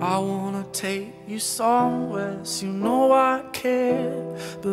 I wanna take you somewhere, so you know I care. But